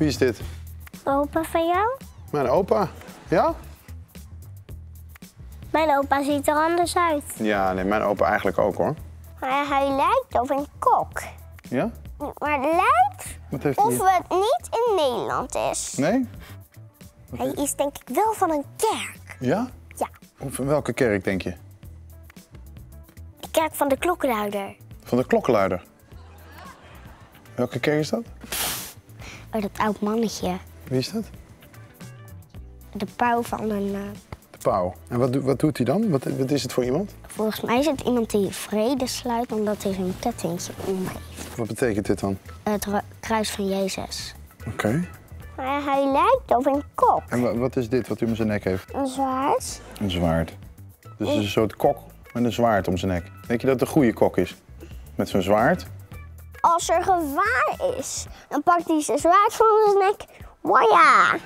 Wie is dit? Opa van jou? Mijn opa. Ja? Mijn opa ziet er anders uit. Ja, nee, mijn opa eigenlijk ook hoor. Maar hij lijkt op een kok. Ja? Maar het lijkt Wat of het niet in Nederland is. Nee? Hij is denk ik wel van een kerk. Ja? Ja, Of welke kerk denk je? de kerk van de klokkenluider. Van de klokkenluider. Welke kerk is dat? Oh, dat oud mannetje. Wie is dat? De pauw van een... eh, De pauw. En wat, doet- wat doet hij dan? Wat, wat is het voor iemand? volgens mij is het iemand die vrede sluit omdat hij zijn kettingje om heeft. Wat betekent dit dan? Het ru- kruis van Jezus. Oké. Maar hij lijkt op een kok. En wa- wat is dit wat u om zijn nek heeft? Een zwaard? Een zwaard. Dus het is een soort kok met een zwaard om zijn nek. Denk je dat het een goede kok is? Met zo'n zwaard? Als er gevaar is, dan pakt hij zijn zwaard van zijn nek. Moja!